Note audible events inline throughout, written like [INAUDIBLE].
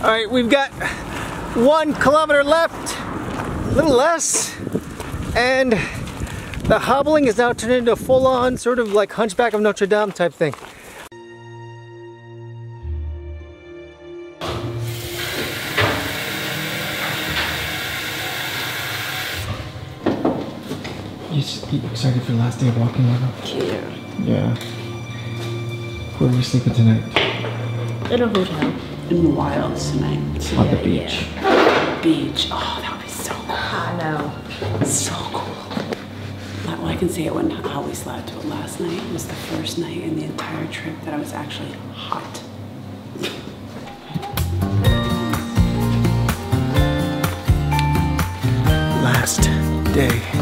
All right, we've got one kilometer left, a little less, and the hobbling is now turned into a full-on sort of like Hunchback of Notre Dame type thing. You excited for the last day of walking, Largo? Yeah. Yeah. Where are we sleeping tonight? In a hotel. In the wild tonight. On the beach. Beach. Oh, that would be so cool. I know. So cool. Well, I can say it when how we slept, but last night was the first night in the entire trip that I was actually hot. Last day.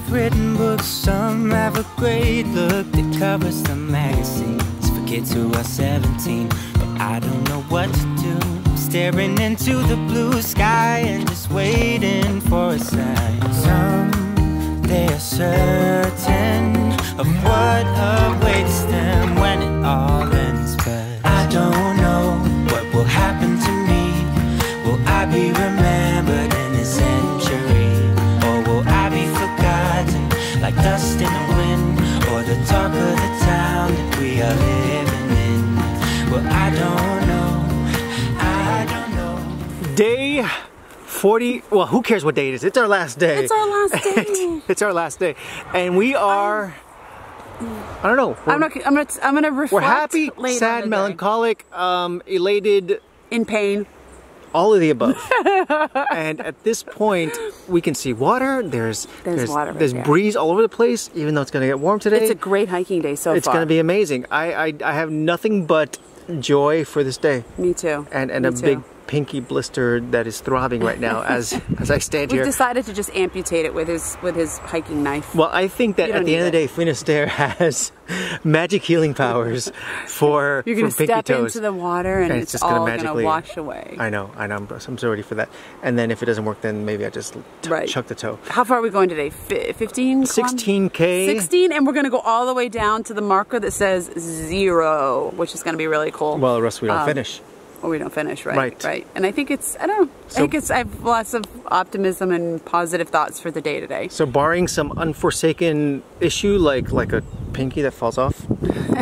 Have written books, some have a great look that covers the magazines for kids who are 17. But I don't know what to do. Staring into the blue sky and just waiting for a sign. Some they are certain of what awaits them when it all ends. Talk of the town that we are living in? Well, I don't know. I don't know. Day 40, well, who cares what day it is? It's our last day. It's our last [LAUGHS] day. it's our last day. And we are, I don't know. We're, I'm not. I'm gonna. I'm gonna reflect. we're happy, later sad, on the day. melancholic, um, elated, in pain. All of the above. [LAUGHS] and at this point, we can see water. There's There's water right there's there. breeze all over the place. Even though it's going to get warm today, It's a great hiking day so it's far. going to be amazing. I, I I have nothing but joy for this day, Me too. and and Me a too. big pinky blister that is throbbing right now as [LAUGHS] as I stand here. We've here. decided to just amputate it with his with his hiking knife. Well, I think that at the end of the day, Finisterre [LAUGHS] has magic healing powers for [LAUGHS] You're gonna for step toes. into the water and, And it's, it's just gonna all gonna wash away. I know, I know. I'm, I'm so ready for that. And then if it doesn't work, then maybe I just Right. chuck the toe. How far are we going today? Fi 15? 16k. 16 and we're gonna go all the way down to the marker that says zero, which is gonna be really cool. Well, the rest we don't Um, finish. Or we don't finish, right? Right. Right. And I think it's I don't know. I think it's I have lots of optimism and positive thoughts for the day today. So, barring some unforsaken issue like like a pinky that falls off,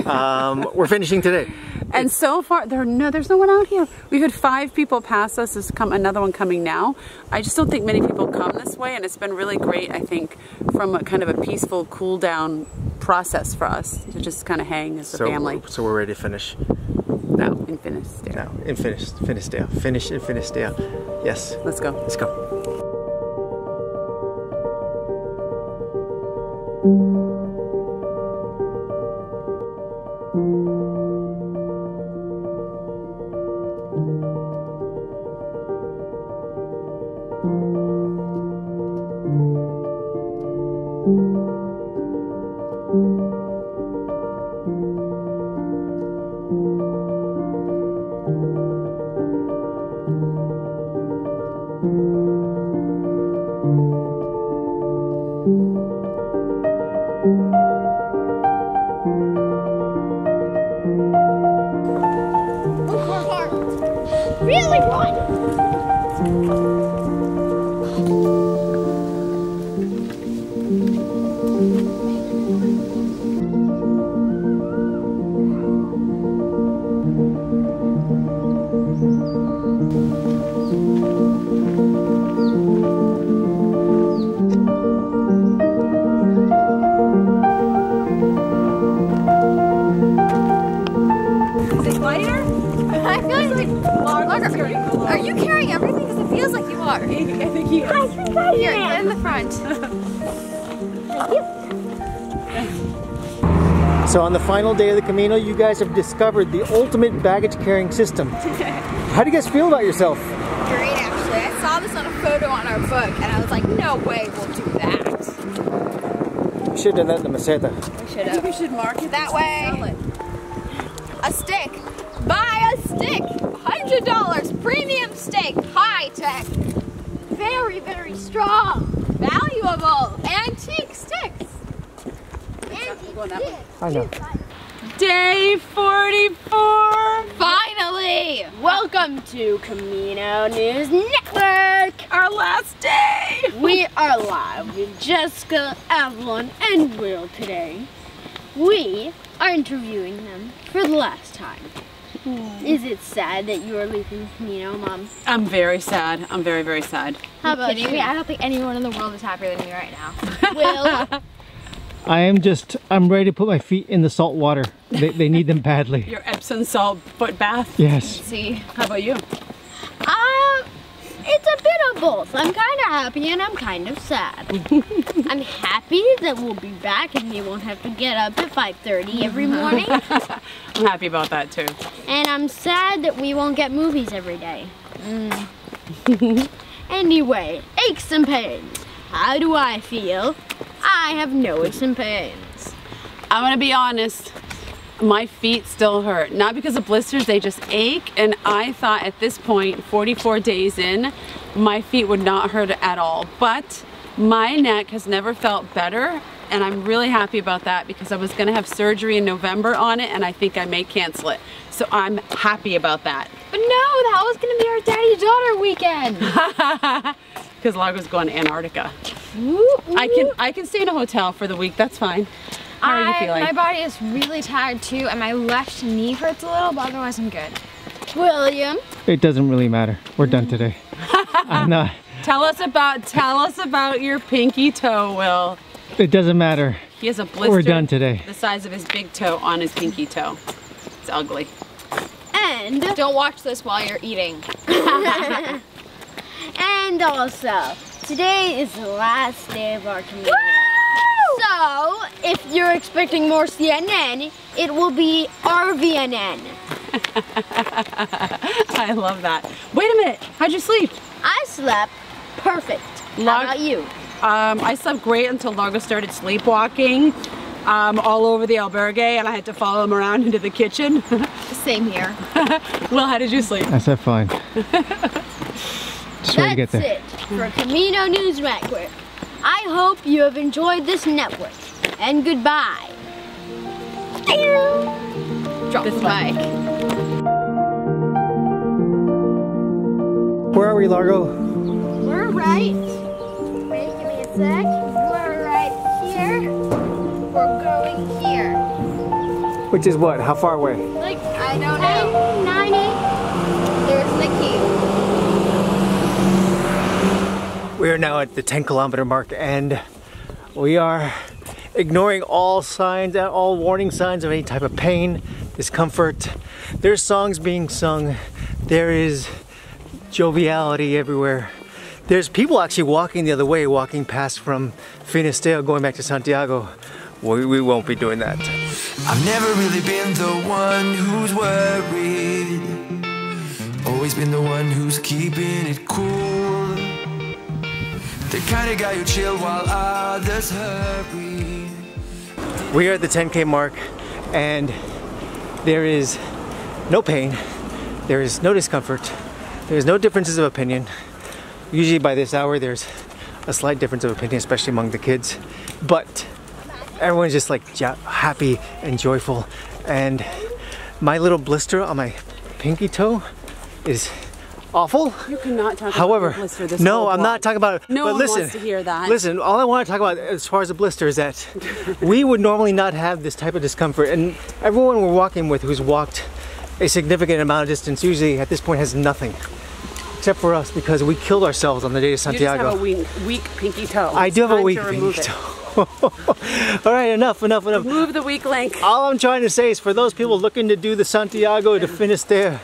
um, [LAUGHS] we're finishing today. And so far, there no, there's no one out here. We've had five people pass us. There's come another one coming now. I just don't think many people come this way, and it's been really great. I think from a kind of a peaceful cool down process for us to just kind of hang as a So, family so we're ready to finish now. in Finisterre. Now, in finish, Finisterre, finish in Finisterre. Yes, Let's go. let's go. Really run! Is are you carrying everything? Because it feels like you are. I think he is. Here, get in the front. [LAUGHS] So on the final day of the Camino, you guys have discovered the ultimate baggage carrying system. [LAUGHS] How do you guys feel about yourself? Great, actually. I saw this on a photo on our book, and I was like, no way we'll do that. We should have done that in the Meseta. We should I think we should mark it That way. and sell it. A stick. Buy a stick. $100. Premium steak. High tech. Very, very strong. valuable, Antique sticks. Antique sticks. I know. Day 44. Finally! Welcome to Camino News Network. Our last day. We are live with Jessica, Avalon, and Will today. We are interviewing them for the last time. Mm. Is it sad that you are leaving Camino, Mom? I'm very sad. I'm very, very sad. How about you? I don't think anyone in the world is happier than me right now. [LAUGHS] Will, I am just, I'm ready to put my feet in the salt water. They, they need them badly. Your Epsom salt foot bath. Yes. see. How about you? It's a bit of both. I'm kind of happy and I'm kind of sad. [LAUGHS] I'm happy that we'll be back and we won't have to get up at 5.30 every morning. [LAUGHS] I'm happy about that too. and I'm sad that we won't get movies every day. [LAUGHS] Mm. anyway, aches and pains. How do I feel? I have no aches and pains. I'm gonna be honest. My feet still hurt. Not because of blisters, they just ache. And I thought at this point, 44 days in, my feet would not hurt at all. But my neck has never felt better. And I'm really happy about that because I was gonna have surgery in November on it and I think I may cancel it. So I'm happy about that. But no, that was gonna be our daddy-daughter weekend. [LAUGHS] Because Largo's going to Antarctica. Ooh, I can I can stay in a hotel for the week, that's fine. How are you I- My body is really tired too, and my left knee hurts a little, but otherwise I'm good. William. It doesn't really matter. We're done today. [LAUGHS] I'm not, Tell us about tell us about your pinky toe, Will. it doesn't matter. He has a blister. We're done today. The size of his big toe on his pinky toe. It's ugly. And Don't watch this while you're eating. [LAUGHS] and also, today is the last day of our Camino. So, if you're expecting more CNN, it will be RVNN. [LAUGHS] I love that. Wait a minute. How'd you sleep? I slept perfect. How about you? Um, I slept great until Largo started sleepwalking um, all over the albergue and I had to follow him around [LAUGHS] into the kitchen. [LAUGHS] Same here. well, how did you sleep? I said fine. Just ready to get That's there. it for Camino News Network. I hope you have enjoyed this network. And goodbye. Drop This the one. mic. Where are we, Largo? We're right. Wait, give me a sec. We're right here. We're going here. Which is what? How far away? Like, I don't know. 90. There's Nikki. We are now at the 10 kilometer mark and we are ignoring all signs, all warning signs of any type of pain, discomfort. There's songs being sung. There is joviality everywhere. There's people actually walking the other way, walking past from Finisterre going back to Santiago. We, we won't be doing that. I've never really been the one who's worried. Always been the one who's keeping it cool. The kind of guy who chill while others hurry. We are at the 10K mark and there is no pain, there is no discomfort, there's no differences of opinion. Usually by this hour there's a slight difference of opinion, especially among the kids, but everyone's just like happy and joyful. And my little blister on my pinky toe is awful. You cannot talk However, about the blister this no, I'm not talking about it. No but one listen, wants to hear that. Listen, all I want to talk about as far as the blister is that we would normally not have this type of discomfort, and everyone we're walking with who's walked a significant amount of distance usually at this point has nothing, except for us because we killed ourselves on the day of Santiago. You just have a weak, weak pinky toe. I do have a weak to pinky it. toe. [LAUGHS] all right, enough, enough, enough. Move the weak link. All I'm trying to say is for those people looking to do the Santiago to Finisterre,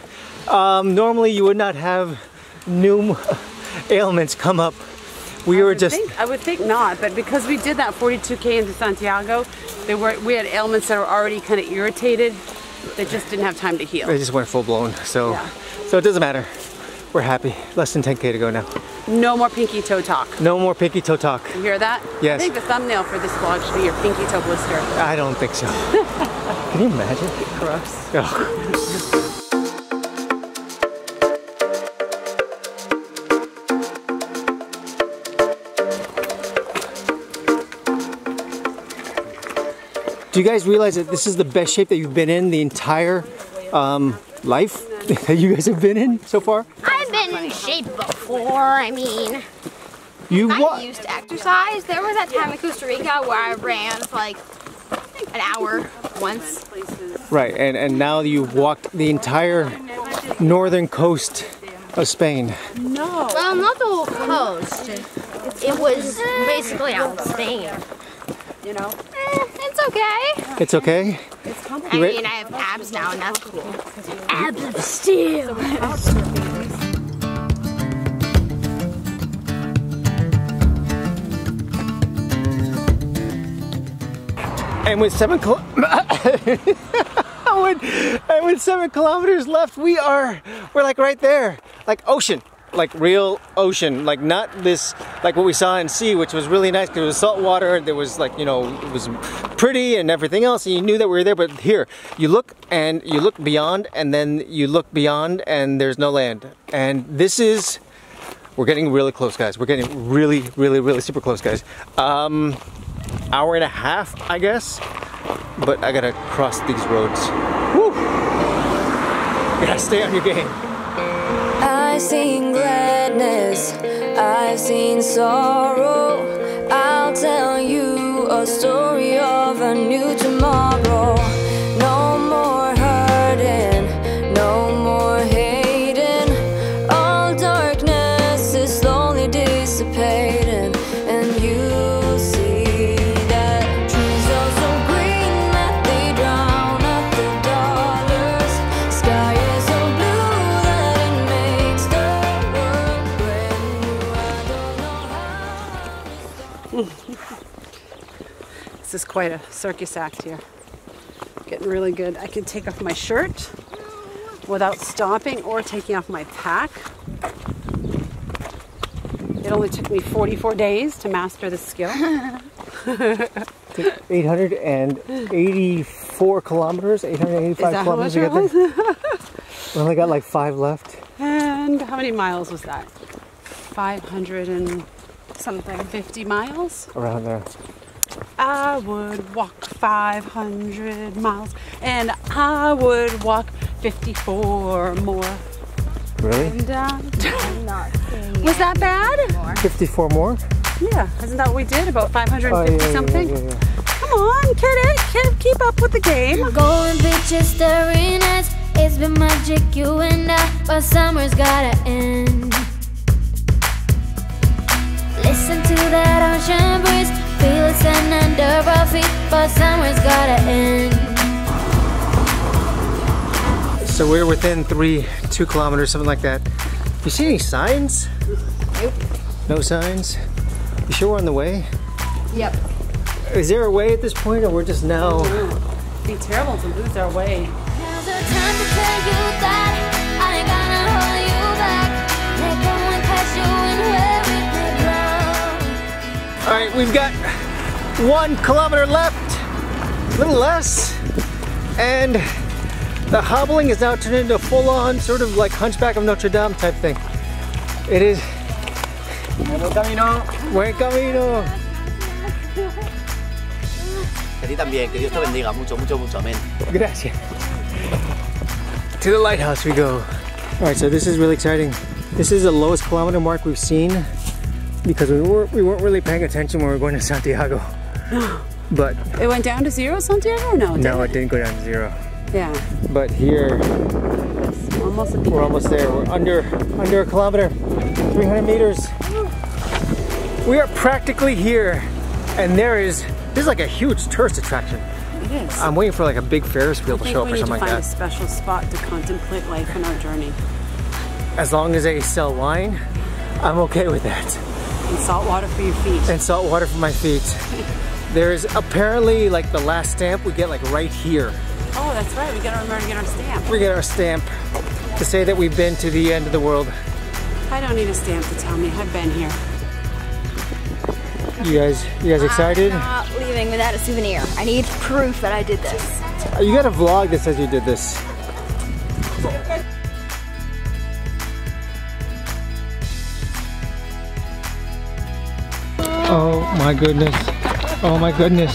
um, normally you would not have new [LAUGHS] ailments come up. We were I just think- I would think not, but because we did that 42k into Santiago, they were we had ailments that were already kind of irritated that just didn't have time to heal. They just went full blown. So, Yeah. so it doesn't matter. We're happy. Less than 10k to go now. No more pinky toe talk. No more pinky toe talk. You hear that? Yes. I think the thumbnail for this vlog should be your pinky toe blister. I don't think so. [LAUGHS] Can you imagine? Gross. Ugh. Do you guys realize that this is the best shape that you've been in the entire um, life [LAUGHS] that you guys have been in so far? I've been in shape before. I mean, You I what? used to exercise. There was that time in Costa Rica where I ran for like an hour once. Right, and, and now you've walked the entire northern coast of Spain. No. Well, not the whole coast. It was basically out of Spain. You know? Eh, it's okay. It's okay? I You mean, I have abs now, and that's cool. Abs of steel. And with seven kil- [LAUGHS] with, and with seven kilometers left, we are we're like right there, like ocean, like real ocean, like not this like what we saw in Cee, which was really nice because it was salt water. There was like you know it was pretty and everything else, and you knew that we were there. But here, you look and you look beyond, and then you look beyond, and there's no land. And this is we're getting really close, guys. We're getting really, really, really super close, guys. Um, hour and a half, I guess. But I gotta cross these roads. Woo! You gotta stay on your game. I've seen gladness, I've seen sorrow. I'll tell you a story of a new tomorrow. Quite a circus act here. Getting really good. I can take off my shirt without stopping or taking off my pack. It only took me 44 days to master this skill. [LAUGHS] 884 kilometers, 885 Is that how kilometers to get there. [LAUGHS] We only got like five left. And how many miles was that? 500 and something, 50 miles? Around there. I would walk 500 miles and I would walk 54 more. Really? And, uh, [LAUGHS] was that bad? 54 more? Yeah, isn't that what we did? About 550 Oh, yeah, yeah, something? yeah, yeah, yeah. Come on, kid it, kid, keep up with the game. Golden pictures staring at It's been magic, you and I But summer's gotta end sand under our feet But summer's gotta end So we're within three, two kilometers, something like that. You see any signs? Nope. No signs? You sure we're on the way? Yep. Is there a way at this point, or we're just now? It'd be terrible to lose our way. Now's the time to tell you that I ain't gonna hold you back Let go and catch you in where it may grow All right, we've got one kilometer left, a little less, and the hobbling is now turned into a full-on sort of like Hunchback of Notre Dame type thing. It is. Buen camino. Buen camino. A ti también, que Dios te bendiga mucho, mucho, mucho, amén. Gracias. To the lighthouse we go. All right, so this is really exciting. This is the lowest kilometer mark we've seen because we weren't, we weren't really paying attention when we were going to Santiago. [GASPS] But It went down to zero, Santiago, or no? no, it didn't go down to zero. Yeah, But here, almost we're almost there. We're under under a kilometer, 300 meters. [GASPS] We are practically here, and there is this is like a huge tourist attraction. It is. I'm waiting for like a big Ferris wheel to show up or something like that. we need to find a special spot to contemplate life in our journey. As long as they sell wine, I'm okay with that. And salt water for your feet. And salt water for my feet. [LAUGHS] There's apparently like the last stamp we get like right here. Oh, that's right. We gotta remember to get our stamp. We get our stamp to say that we've been to the end of the world. I don't need a stamp to tell me. I've been here. You guys, you guys excited? I'm not leaving without a souvenir. I need proof that I did this. You got a vlog that says you did this. Oh my goodness. Oh my goodness.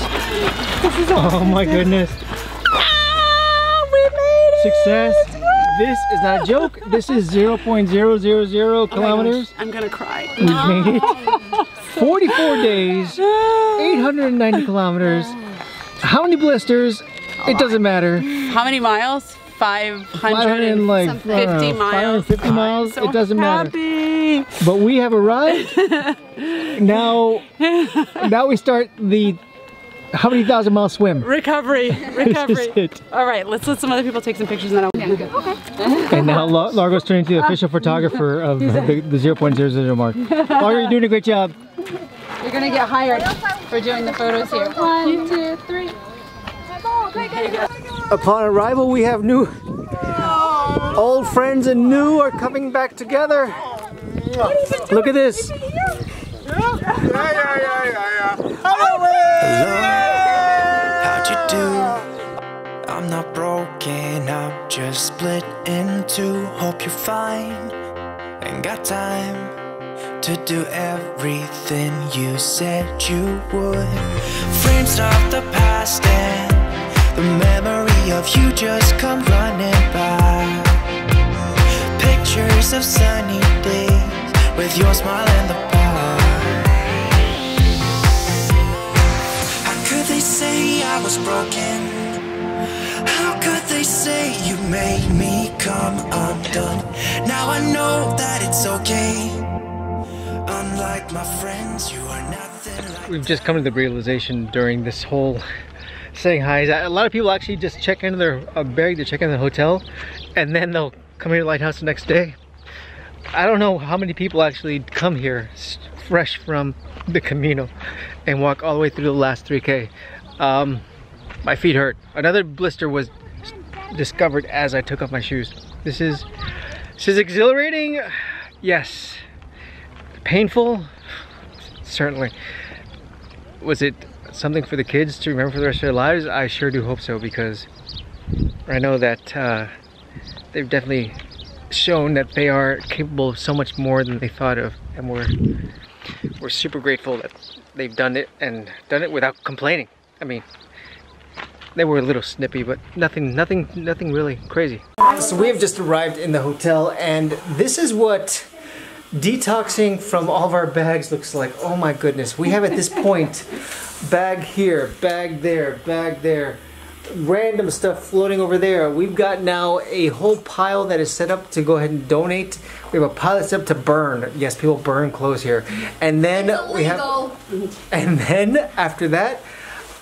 Oh my goodness. Ah, we made it! Success. This is not a joke. This is 0.000 kilometers. I'm gonna cry. We've made it. 44 days, 890 kilometers. How many blisters? It doesn't matter. How many miles? 550 500 and like, I don't know, miles. 550 miles. So it doesn't matter. But we have arrived. [LAUGHS] now, now we start the how many thousand mile swim? Recovery, [LAUGHS] recovery. it. All right, let's let some other people take some pictures and then I'll yeah. okay. And now La- Largo's turning to the official photographer of [LAUGHS] the, the 0.00 mark. Largo, you're doing a great job. You're gonna get hired for doing the photos here. One, two, three. Upon arrival, we have new old friends and new are coming back together. Look at this. How'd you do? I'm not broken, I'm just split in two. Hope you're fine. Ain't got time to do everything you said you would. Frames of the past and the memory of you just come running by. Pictures of sunny days with your smile in the bar. How could they say I was broken? How could they say you made me come undone? Now I know that it's okay. Unlike my friends, you are nothing like. We've just come to the realization during this whole saying hi. A lot of people actually just check into their uh, bag, they check in the hotel, and then they'll come here to Lighthouse the next day. I don't know how many people actually come here fresh from the Camino and walk all the way through the last 3K. Um, my feet hurt. Another blister was discovered as I took off my shoes. This is this is exhilarating. Yes. Painful. Certainly. Was it something for the kids to remember for the rest of their lives? I sure do hope so because I know that uh, they've definitely shown that they are capable of so much more than they thought of, and we're we're super grateful that they've done it and done it without complaining. I mean, they were a little snippy, but nothing, nothing, nothing really crazy. So we have just arrived in the hotel, and this is what detoxing from all of our bags looks like. Oh my goodness, we have at this point bag here, bag there, bag there, random stuff floating over there. We've got now a whole pile that is set up to go ahead and donate. We have a pile that's up to burn. Yes, people burn clothes here, and then we have, [LAUGHS] and then after that.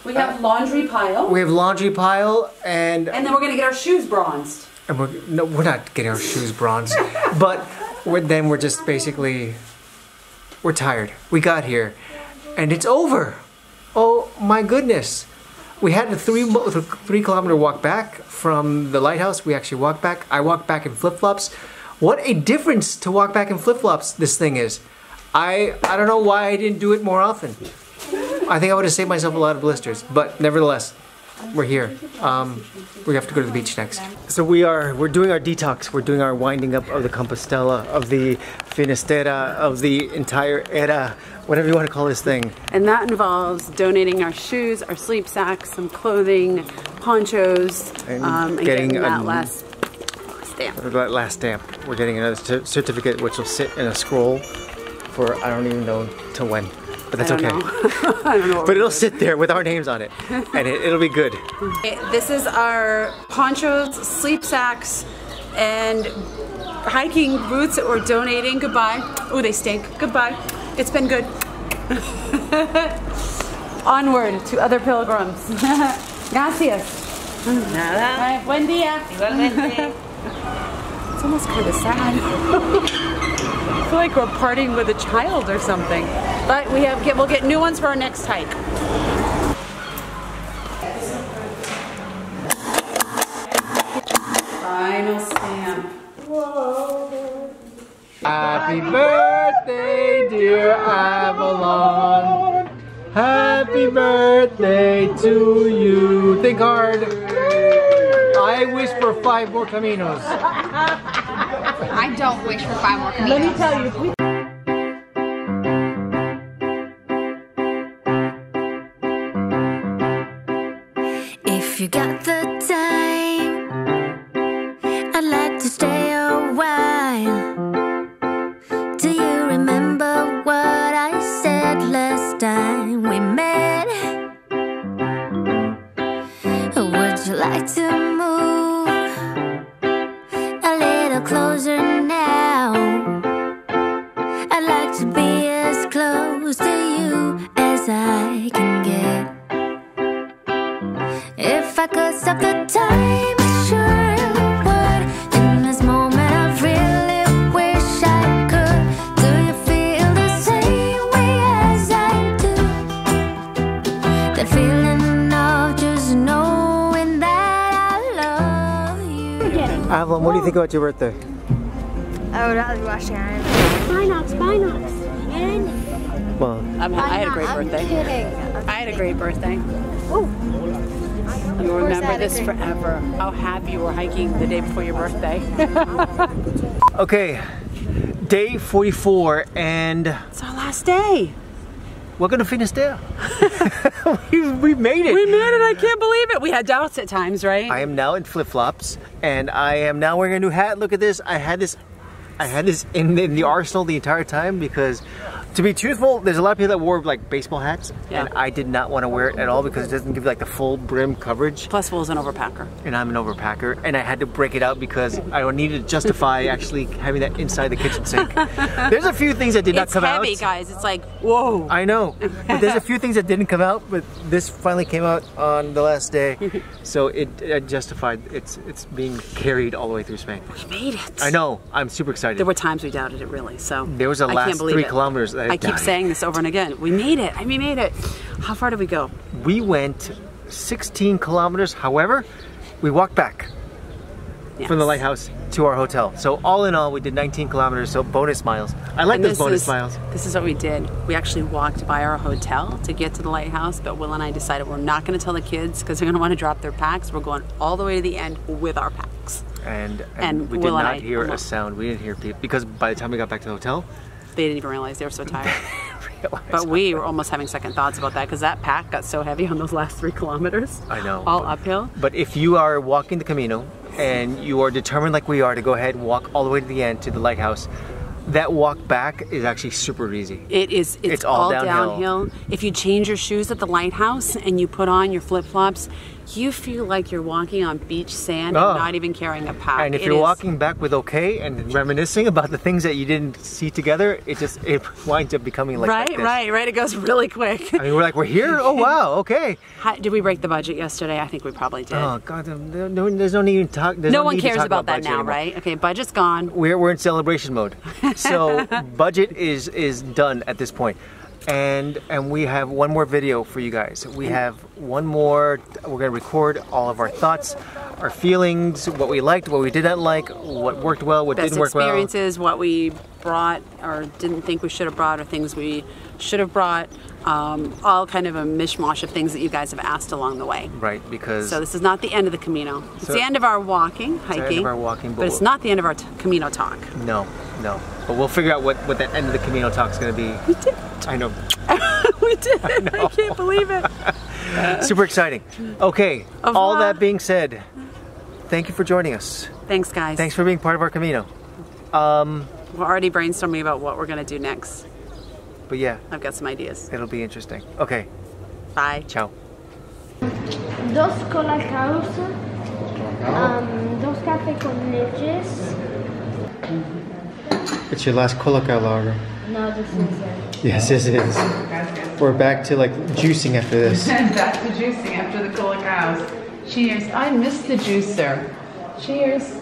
We have uh, laundry pile. We have laundry pile and And then we're gonna get our shoes bronzed. and we're no, we're not getting our shoes bronzed, [LAUGHS] but we're, then we're just basically we're tired. We got here, and it's over. Oh my goodness! We had a three three kilometer walk back from the lighthouse. We actually walked back. I walked back in flip flops. What a difference to walk back in flip flops this thing is. I I don't know why I didn't do it more often. I think I would have saved myself a lot of blisters, but nevertheless, we're here. Um, we have to go to the beach next. So we are we're doing our detox. We're doing our winding up of the Compostela, of the Finistera, of the entire era, whatever you want to call this thing. And that involves donating our shoes, our sleep sacks, some clothing, ponchos, And um, and getting getting, that a- last stamp. That last stamp, we're getting another certificate which will sit in a scroll for I don't even know till when, but that's I okay. [LAUGHS] I don't know. But it'll sit there with our names on it, and it, it'll be good. This is our ponchos, sleep sacks, and hiking boots that we're donating. Goodbye. Oh, they stink. Goodbye. It's been good. [LAUGHS] Onward to other pilgrims. [LAUGHS] Gracias. Nada. Buen día. Igualmente. it's almost kind of sad. I feel like we're parting with a child or something. But we have get we'll get new ones for our next hike. Final stamp. Whoa. Happy birthday, dear Avalon. Happy birthday to you. Think hard. I wish for five more caminos. I don't wish for five more Let me caminos. tell you, Avalon, what do you think about your birthday? I would rather be watching Iron Binocs, Binocs. And Well, I'm, I had a great birthday. I had a great birthday. Oh. You'll remember this forever. How happy you were hiking the day before your birthday. [LAUGHS] okay, day 44, and it's our last day. we're gonna finish there. we, we made it. We made it. I can't believe it. We had doubts at times, right? I am now in flip flops, and I am now wearing a new hat. Look at this. I had this, I had this in, in the arsenal the entire time because, to be truthful, there's a lot of people that wore like baseball hats, Yeah. and I did not want to wear it at all because it doesn't give like the full brim coverage. Plus, Will's an overpacker. And I'm an overpacker, and I had to break it out because I needed to justify actually having that inside the kitchen sink. [LAUGHS] There's a few things that did not it's come heavy, out. guys. It's like, whoa. I know, but there's a few things that didn't come out, but this finally came out on the last day, [LAUGHS] so it, it justified it's it's being carried all the way through Spain. We made it. I know, I'm super excited. There were times we doubted it, really. So There was a last three it. kilometers that I I keep saying this over and again. We made it. I mean, we made it. How far did we go? We went 16 kilometers. However, we walked back from the lighthouse to our hotel. So all in all, we did 19 kilometers. So bonus miles. I like And those bonus is- miles. This is what we did. We actually walked by our hotel to get to the lighthouse, but Will and I decided we're not going to tell the kids because they're going to want to drop their packs. We're going all the way to the end with our packs. And, and, And we did Will not hear a sound. We didn't hear people because by the time we got back to the hotel, They didn't even realize they were so [LAUGHS] tired. but we were almost having second thoughts about that because that pack got so heavy on those last three kilometers. I know. All uphill. But if you are walking the Camino and you are determined like we are to go ahead and walk all the way to the end to the lighthouse, that walk back is actually super easy. It is. It's, It's all all, downhill. downhill. If you change your shoes at the lighthouse and you put on your flip flops, you feel like you're walking on beach sand Oh. and ah. not even carrying a pack. And if It you're is- walking back with okay and reminiscing about the things that you didn't see together, it just [LAUGHS] it winds up becoming like, right, like this. right, right. It goes really quick. I mean, we're like, we're here. Oh wow, [LAUGHS] okay. How, did we break the budget yesterday? I think we probably did. Oh god, no, there's no need to talk. No no one cares talk about, that now, anymore. right? Okay, budget's gone. We're we're in celebration mode. [LAUGHS] So budget is is done at this point. And and we have one more video for you guys. We have one more. We're gonna record all of our thoughts, our feelings, what we liked, what we did not like, what worked well, what Best didn't work well. experiences, what we brought or didn't think we should have brought, or things we should have brought. Um, all kind of a mishmash of things that you guys have asked along the way. Right, because So this is not the end of the Camino. It's So- the end of our walking, the end hiking. of our walking, but but it's we'll- not the end of our Camino talk. no, no. But we'll figure out what what the end of the Camino talk is gonna be. We did. I know. [LAUGHS] we did. I, can't believe it. [LAUGHS] Super exciting. Okay. All that being said, thank you for joining us. Thanks, guys. Thanks for being part of our Camino. Um, We're already brainstorming about what we're gonna do next. But yeah, I've got some ideas. it'll be interesting. Okay. Bye. Ciao. Dos colacaos, um, dos café con leches. It's your last Colacao lager. No, this is it. Yes, this is. We're back to like juicing after this. And [LAUGHS] back to juicing after the Colacaos. Cheers. I miss the juicer. Cheers.